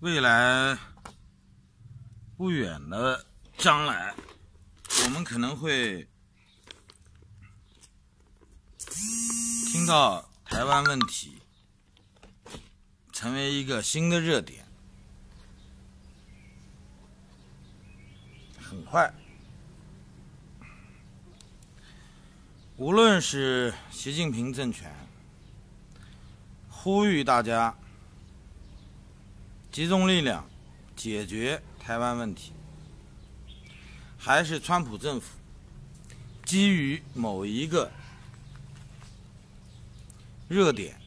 未来不远的将来，我们可能会听到台湾问题成为一个新的热点。很快，无论是习近平政权呼吁大家。集中力量解决台湾问题，还是川普政府基于某一个热点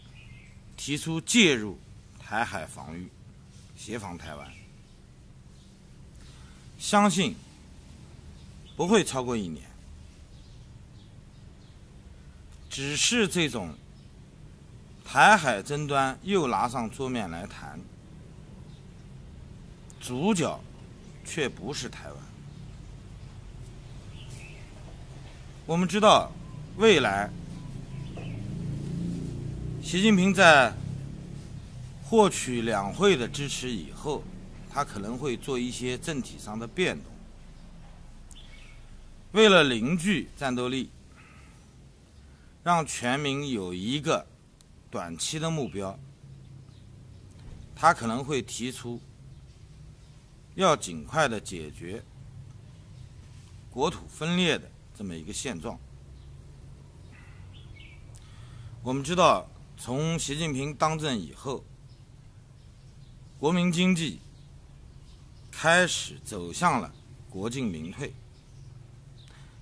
提出介入台海防御、协防台湾？相信不会超过一年。只是这种台海争端又拿上桌面来谈。主角却不是台湾。我们知道，未来习近平在获取两会的支持以后，他可能会做一些政体上的变动。为了凝聚战斗力，让全民有一个短期的目标，他可能会提出。要尽快的解决国土分裂的这么一个现状。我们知道，从习近平当政以后，国民经济开始走向了国进民退。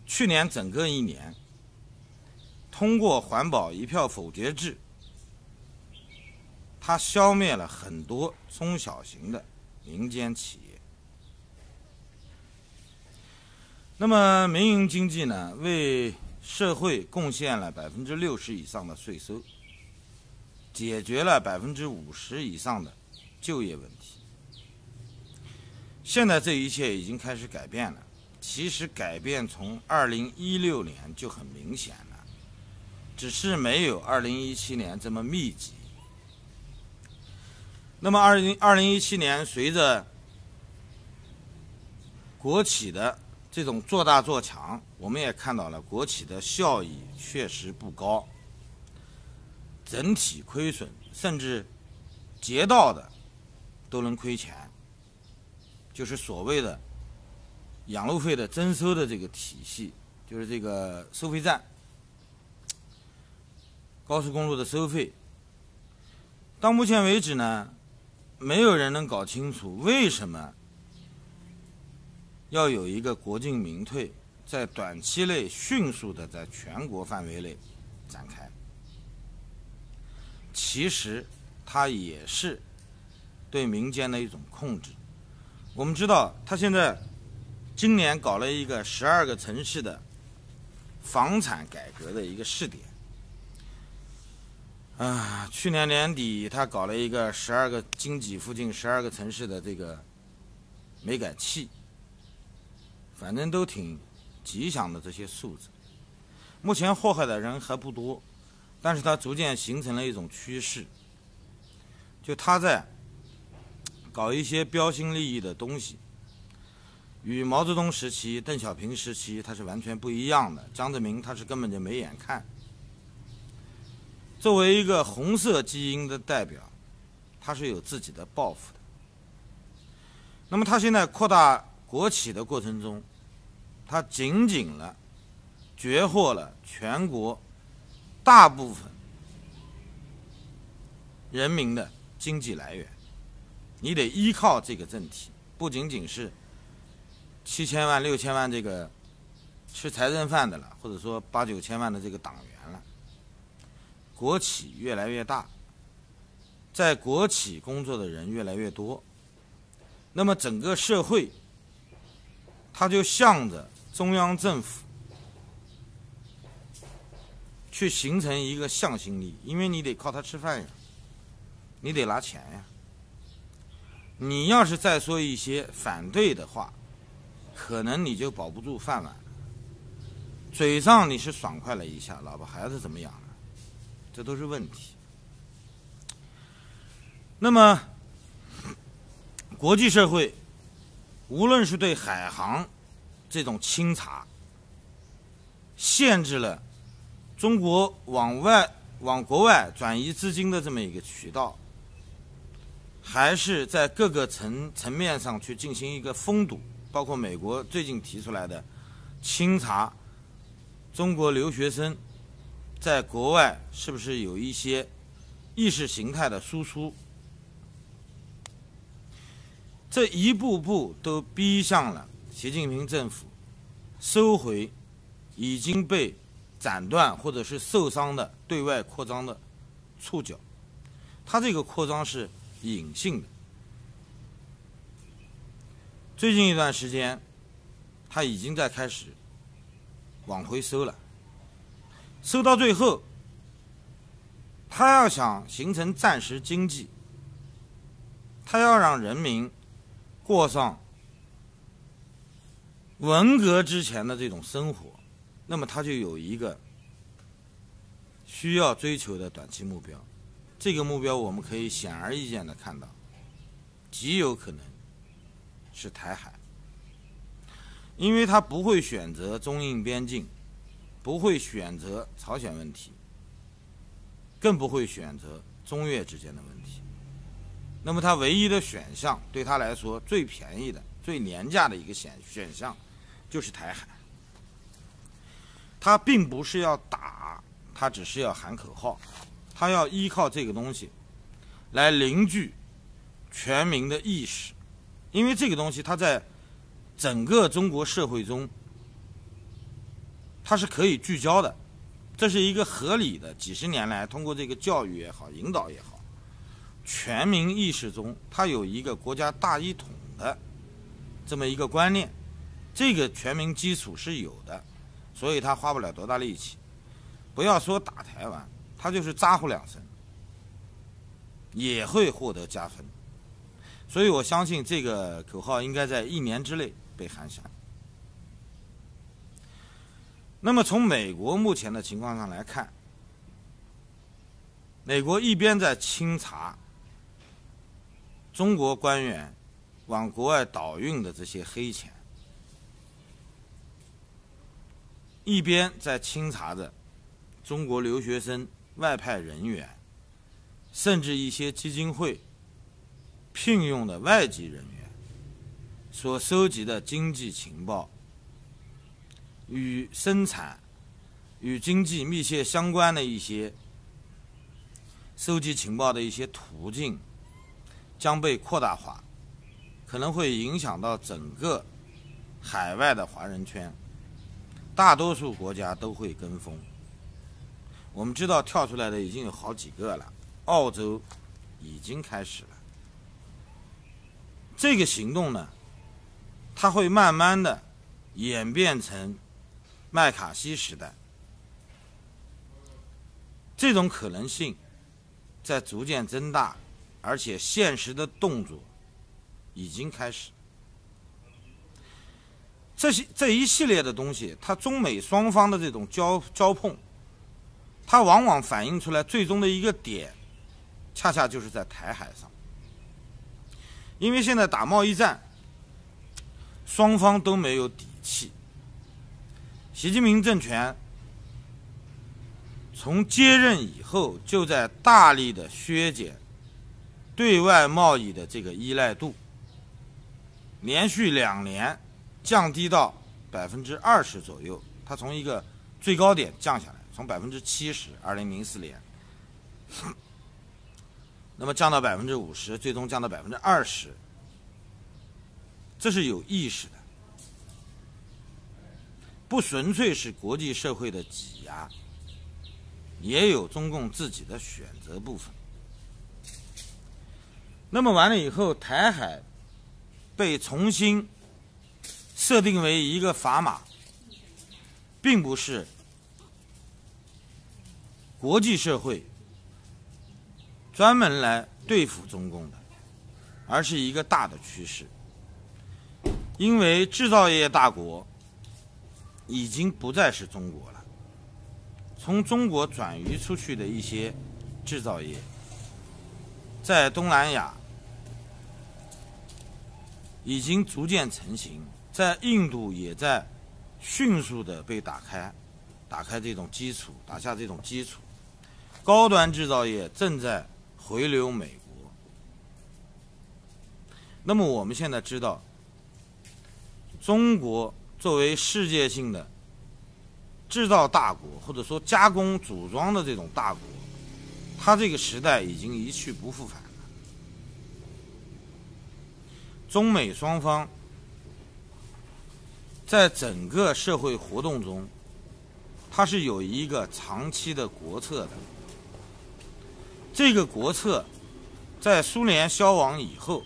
去年整个一年，通过环保一票否决制，它消灭了很多中小型的民间企业。那么，民营经济呢，为社会贡献了百分之六十以上的税收，解决了百分之五十以上的就业问题。现在这一切已经开始改变了。其实改变从二零一六年就很明显了，只是没有二零一七年这么密集。那么，二零二零一七年随着国企的这种做大做强，我们也看到了国企的效益确实不高，整体亏损，甚至劫道的都能亏钱，就是所谓的养路费的征收的这个体系，就是这个收费站、高速公路的收费。到目前为止呢，没有人能搞清楚为什么。要有一个国进民退，在短期内迅速的在全国范围内展开。其实，它也是对民间的一种控制。我们知道，他现在今年搞了一个十二个城市的房产改革的一个试点。啊，去年年底他搞了一个十二个经济附近十二个城市的这个煤改气。反正都挺吉祥的这些数字，目前祸害的人还不多，但是它逐渐形成了一种趋势，就他在搞一些标新立异的东西，与毛泽东时期、邓小平时期他是完全不一样的。江泽民他是根本就没眼看。作为一个红色基因的代表，他是有自己的抱负的。那么他现在扩大。国企的过程中，它仅仅了绝获了全国大部分人民的经济来源。你得依靠这个政体，不仅仅是七千万、六千万这个吃财政饭的了，或者说八九千万的这个党员了。国企越来越大，在国企工作的人越来越多，那么整个社会。他就向着中央政府去形成一个向心力，因为你得靠他吃饭呀，你得拿钱呀。你要是再说一些反对的话，可能你就保不住饭碗。嘴上你是爽快了一下，老婆孩子怎么养呢？这都是问题。那么，国际社会无论是对海航这种清查，限制了中国往外往国外转移资金的这么一个渠道，还是在各个层层面上去进行一个封堵，包括美国最近提出来的清查中国留学生在国外是不是有一些意识形态的输出。这一步步都逼向了习近平政府收回已经被斩断或者是受伤的对外扩张的触角。它这个扩张是隐性的。最近一段时间，它已经在开始往回收了。收到最后，他要想形成暂时经济，他要让人民。过上文革之前的这种生活，那么他就有一个需要追求的短期目标。这个目标我们可以显而易见的看到，极有可能是台海，因为他不会选择中印边境，不会选择朝鲜问题，更不会选择中越之间的问题。那么，他唯一的选项对他来说最便宜的、最廉价的一个选选项，就是台海。他并不是要打，他只是要喊口号，他要依靠这个东西来凝聚全民的意识，因为这个东西它在整个中国社会中，它是可以聚焦的，这是一个合理的，几十年来通过这个教育也好、引导也好。全民意识中，它有一个国家大一统的这么一个观念，这个全民基础是有的，所以他花不了多大力气。不要说打台湾，他就是咋呼两声，也会获得加分。所以我相信这个口号应该在一年之内被喊响。那么从美国目前的情况上来看，美国一边在清查。中国官员往国外倒运的这些黑钱，一边在清查着中国留学生、外派人员，甚至一些基金会聘用的外籍人员所收集的经济情报，与生产、与经济密切相关的一些收集情报的一些途径。将被扩大化，可能会影响到整个海外的华人圈，大多数国家都会跟风。我们知道跳出来的已经有好几个了，澳洲已经开始了。这个行动呢，它会慢慢的演变成麦卡锡时代，这种可能性在逐渐增大。而且现实的动作已经开始，这些这一系列的东西，它中美双方的这种交交碰，它往往反映出来最终的一个点，恰恰就是在台海上。因为现在打贸易战，双方都没有底气。习近平政权从接任以后，就在大力的削减。对外贸易的这个依赖度，连续两年降低到百分之二十左右。它从一个最高点降下来，从百分之七十，二零零四年，那么降到百分之五十，最终降到百分之二十。这是有意识的，不纯粹是国际社会的挤压，也有中共自己的选择部分。那么完了以后，台海被重新设定为一个砝码，并不是国际社会专门来对付中共的，而是一个大的趋势。因为制造业大国已经不再是中国了，从中国转移出去的一些制造业。在东南亚已经逐渐成型，在印度也在迅速的被打开，打开这种基础，打下这种基础，高端制造业正在回流美国。那么我们现在知道，中国作为世界性的制造大国，或者说加工组装的这种大国，它这个时代已经一去不复返了。中美双方在整个社会活动中，它是有一个长期的国策的。这个国策在苏联消亡以后，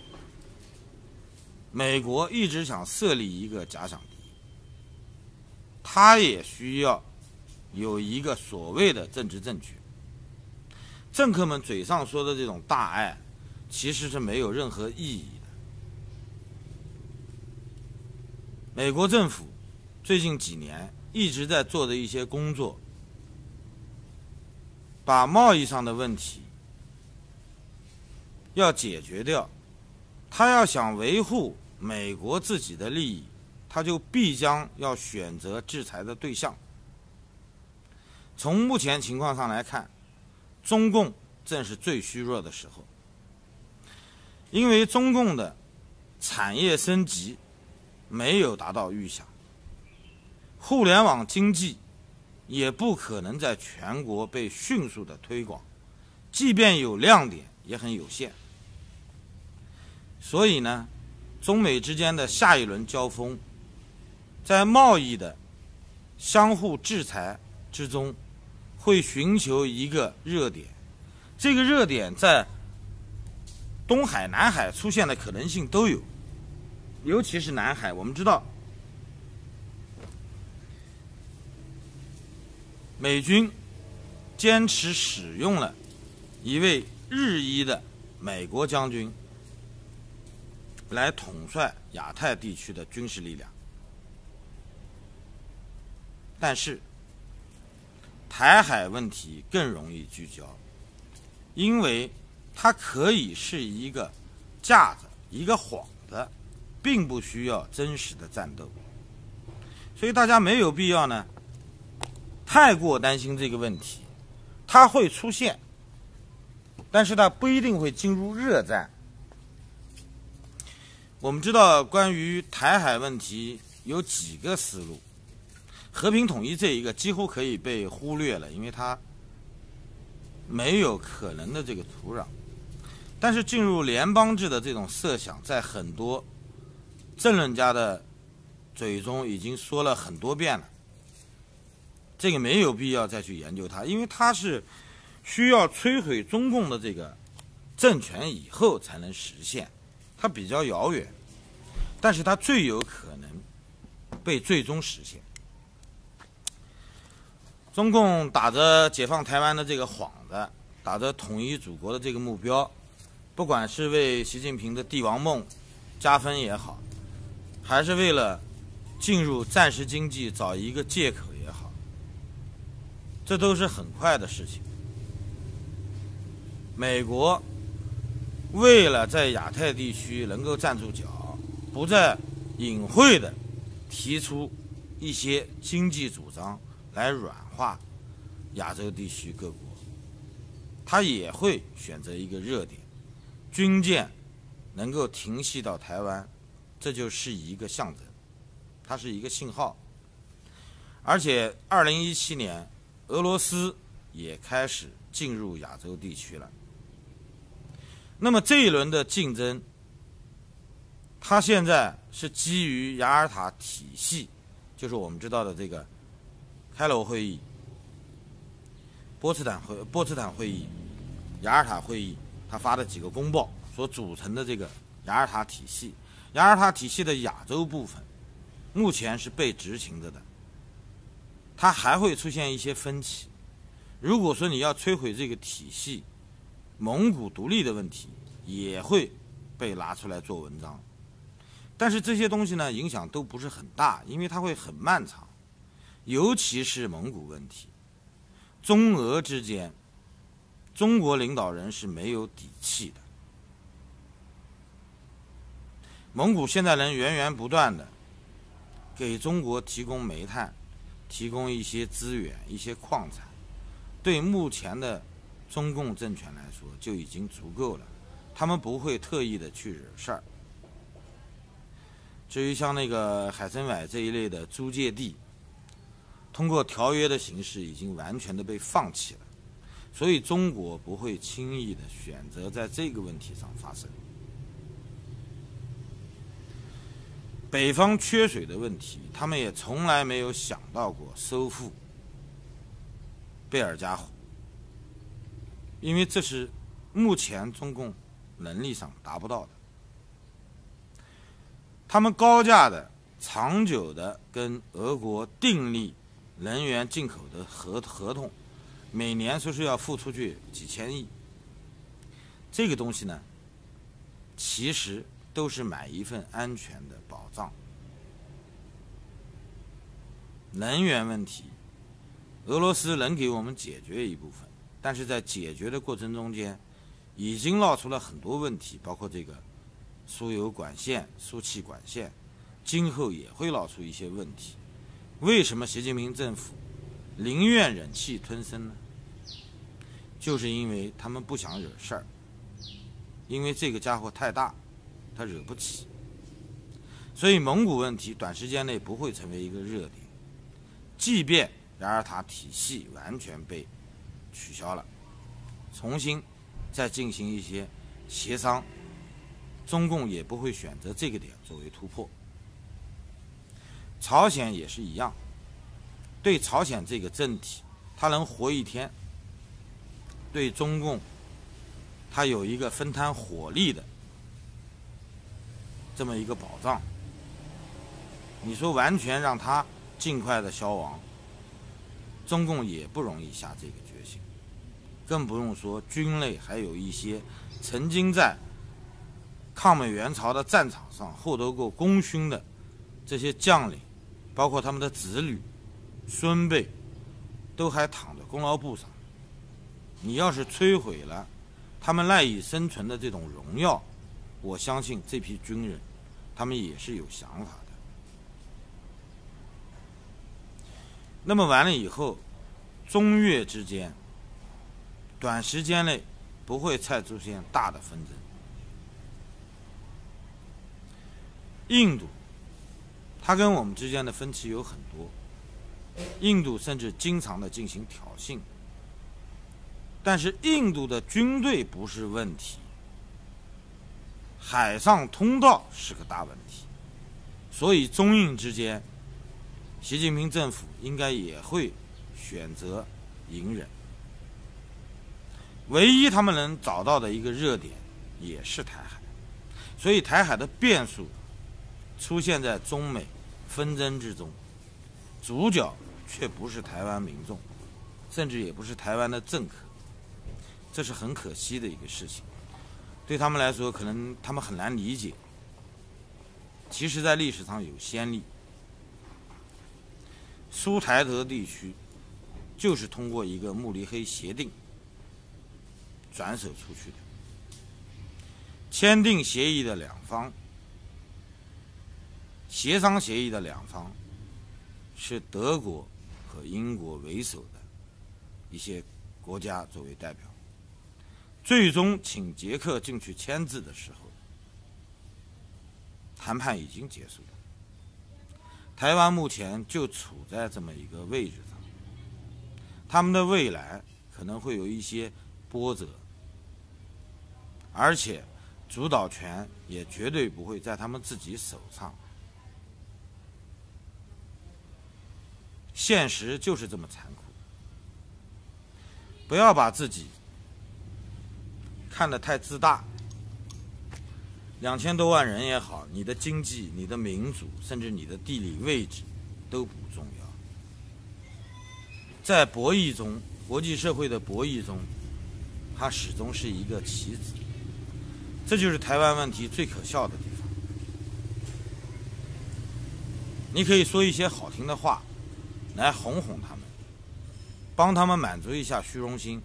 美国一直想设立一个假想敌，他也需要有一个所谓的政治正确。政客们嘴上说的这种大爱，其实是没有任何意义的。美国政府最近几年一直在做的一些工作，把贸易上的问题要解决掉。他要想维护美国自己的利益，他就必将要选择制裁的对象。从目前情况上来看，中共正是最虚弱的时候，因为中共的产业升级。没有达到预想，互联网经济也不可能在全国被迅速的推广，即便有亮点也很有限。所以呢，中美之间的下一轮交锋，在贸易的相互制裁之中，会寻求一个热点，这个热点在东海、南海出现的可能性都有。尤其是南海，我们知道，美军坚持使用了一位日裔的美国将军来统帅亚太地区的军事力量，但是台海问题更容易聚焦，因为它可以是一个架子，一个幌子。并不需要真实的战斗，所以大家没有必要呢，太过担心这个问题。它会出现，但是它不一定会进入热战。我们知道，关于台海问题有几个思路，和平统一这一个几乎可以被忽略了，因为它没有可能的这个土壤。但是进入联邦制的这种设想，在很多。政论家的嘴中已经说了很多遍了，这个没有必要再去研究它，因为它是需要摧毁中共的这个政权以后才能实现，它比较遥远，但是它最有可能被最终实现。中共打着解放台湾的这个幌子，打着统一祖国的这个目标，不管是为习近平的帝王梦加分也好。还是为了进入战时经济找一个借口也好，这都是很快的事情。美国为了在亚太地区能够站住脚，不再隐晦的提出一些经济主张来软化亚洲地区各国，他也会选择一个热点，军舰能够停息到台湾。这就是一个象征，它是一个信号。而且，二零一七年，俄罗斯也开始进入亚洲地区了。那么这一轮的竞争，它现在是基于雅尔塔体系，就是我们知道的这个开罗会议、波茨坦会、波茨坦会议、雅尔塔会议，他发的几个公报所组成的这个雅尔塔体系。雅尔塔体系的亚洲部分，目前是被执行着的。它还会出现一些分歧。如果说你要摧毁这个体系，蒙古独立的问题也会被拿出来做文章。但是这些东西呢，影响都不是很大，因为它会很漫长。尤其是蒙古问题，中俄之间，中国领导人是没有底气的。蒙古现在能源源不断的给中国提供煤炭，提供一些资源、一些矿产，对目前的中共政权来说就已经足够了。他们不会特意的去惹事儿。至于像那个海参崴这一类的租界地，通过条约的形式已经完全的被放弃了，所以中国不会轻易的选择在这个问题上发生。北方缺水的问题，他们也从来没有想到过收复贝尔加湖，因为这是目前中共能力上达不到的。他们高价的、长久的跟俄国订立能源进口的合合同，每年说是要付出去几千亿。这个东西呢，其实都是买一份安全的保障。能源问题，俄罗斯能给我们解决一部分，但是在解决的过程中间，已经闹出了很多问题，包括这个。输油管线、输气管线，今后也会闹出一些问题。为什么习近平政府宁愿忍气吞声呢？就是因为他们不想惹事儿，因为这个家伙太大，他惹不起。所以蒙古问题短时间内不会成为一个热点。即便雅尔塔体系完全被取消了，重新再进行一些协商。中共也不会选择这个点作为突破。朝鲜也是一样，对朝鲜这个政体，它能活一天，对中共，它有一个分摊火力的这么一个保障。你说完全让它尽快的消亡，中共也不容易下这个决心，更不用说军内还有一些曾经在。抗美援朝的战场上获得过功勋的这些将领，包括他们的子女、孙辈，都还躺在功劳簿上。你要是摧毁了他们赖以生存的这种荣耀，我相信这批军人，他们也是有想法的。那么完了以后，中越之间短时间内不会再出现大的纷争。印度，它跟我们之间的分歧有很多。印度甚至经常的进行挑衅，但是印度的军队不是问题，海上通道是个大问题。所以中印之间，习近平政府应该也会选择隐忍。唯一他们能找到的一个热点，也是台海。所以台海的变数。出现在中美纷争之中，主角却不是台湾民众，甚至也不是台湾的政客，这是很可惜的一个事情。对他们来说，可能他们很难理解。其实，在历史上有先例，苏台德地区就是通过一个慕尼黑协定转手出去的，签订协议的两方。协商协议的两方是德国和英国为首的一些国家作为代表，最终请捷克进去签字的时候，谈判已经结束了。台湾目前就处在这么一个位置上，他们的未来可能会有一些波折，而且主导权也绝对不会在他们自己手上。现实就是这么残酷，不要把自己看得太自大。两千多万人也好，你的经济、你的民主，甚至你的地理位置都不重要。在博弈中，国际社会的博弈中，它始终是一个棋子。这就是台湾问题最可笑的地方。你可以说一些好听的话。来哄哄他们，帮他们满足一下虚荣心。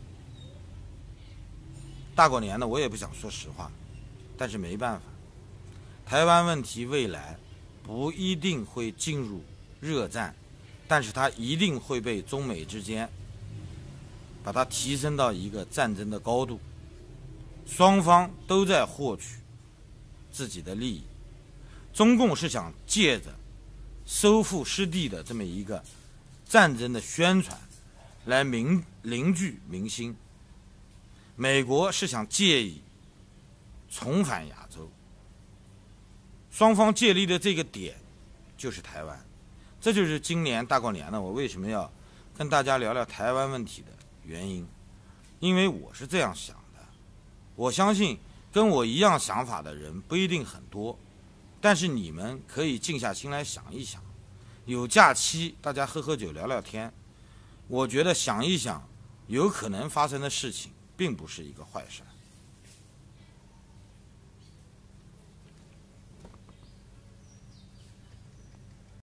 大过年的，我也不想说实话，但是没办法。台湾问题未来不一定会进入热战，但是它一定会被中美之间把它提升到一个战争的高度，双方都在获取自己的利益。中共是想借着收复失地的这么一个战争的宣传，来凝凝聚民心。美国是想借以重返亚洲。双方借力的这个点就是台湾，这就是今年大过年的我为什么要跟大家聊聊台湾问题的原因。因为我是这样想的，我相信跟我一样想法的人不一定很多，但是你们可以静下心来想一想。有假期，大家喝喝酒聊聊天，我觉得想一想有可能发生的事情，并不是一个坏事。